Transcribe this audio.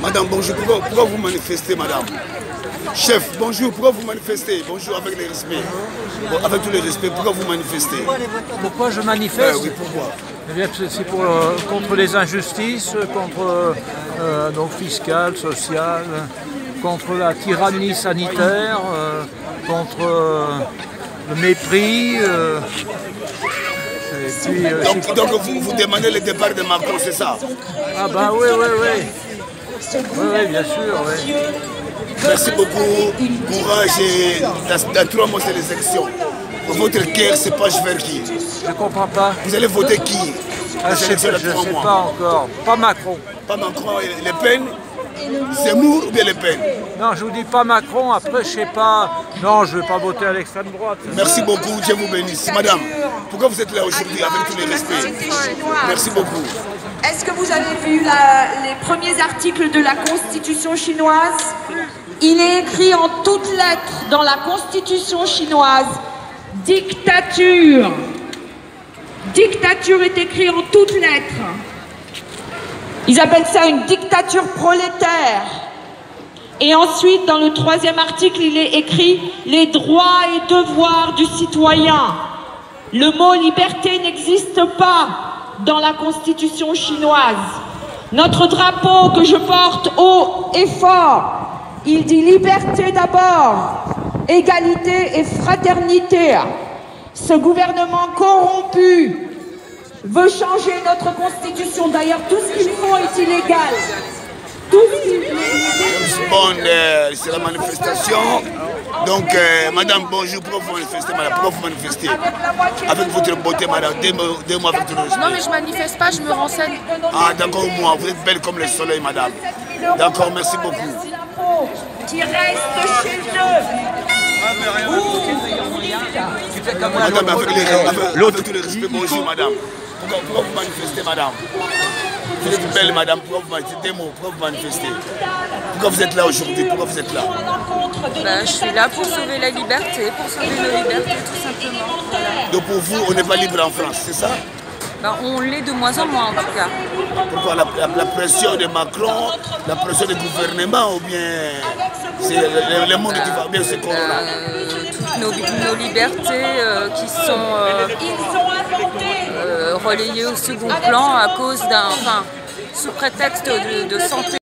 Madame, bonjour, pourquoi, vous manifestez, madame? Chef, bonjour, pourquoi vous manifestez? Bonjour, avec le respect. Avec tout le respect, pourquoi vous manifestez? Pourquoi je manifeste? Euh, Oui, eh c'est pour euh, contre les injustices, contre euh, euh donc fiscales, sociales contre la tyrannie sanitaire, euh, contre euh, le mépris. euh, et puis, Donc, donc vous, vous demandez le départ de Macron, c'est ça? Ah bah oui, oui, oui. Oui, oui, bien sûr, oui. Merci beaucoup. Courage. Et dans, trois mois, c'est les élections. Votre cœur se penche vers qui? Je comprends pas. Vous allez voter qui? Ah, je sais trois sais pas encore. Pas Macron. Pas Macron et Le Pen? Zemmour ou bien Le Pen Non, je vous dis pas Macron, après je sais pas. Non, je vais pas voter à l'extrême droite. Merci beaucoup, Dieu vous bénisse. Madame, pourquoi vous êtes là aujourd'hui avec tous les respects? Merci beaucoup. Est-ce que vous avez vu la- les premiers articles de la Constitution chinoise? Il est écrit en toutes lettres dans la Constitution chinoise dictature. Dictature est écrit en toutes lettres. Ils appellent ça une dictature prolétaire. Et ensuite, dans le troisième article, il est écrit les droits et devoirs du citoyen. Le mot liberté n'existe pas dans la constitution chinoise. Notre drapeau que je porte haut et fort, il dit liberté d'abord, égalité et fraternité. Ce gouvernement corrompu veut changer notre constitution. D'ailleurs, tout ce qu'ils font est illégal. Tout ce qu'ils Bon, euh, c'est la manifestation. Donc, euh, madame, bonjour. Pourquoi vous manifestez, madame? Pourquoi vous manifestez? Avec votre beauté, madame. Deux mots avec tout le respect. Non mais je manifeste pas, je me renseigne. Ah, d'accord, moi. Vous êtes belle comme le soleil, madame. D'accord, merci beaucoup. qui restent chez eux. Madame, avec, les, avec, avec tout le respect, bonjour, madame. Pourquoi, pourquoi vous manifestez, madame Vous êtes belle, madame. Pourquoi vous manifestez pourquoi vous manifestez Pourquoi vous êtes là aujourd'hui? Pourquoi vous êtes là? Bah, je suis là pour sauver la liberté, pour sauver nos libertés tout simplement. Voilà. Donc, pour vous, on n'est pas libre en France, c'est ça? Bah, on l'est de moins en moins en tout cas. Pourquoi la, la- la pression de Macron, la pression du gouvernement ou bien c'est le, monde qui va bien se corona Euh, toutes nos, nos libertés euh, qui sont euh, relayées au second plan à cause d'un, enfin, sous prétexte de, de santé.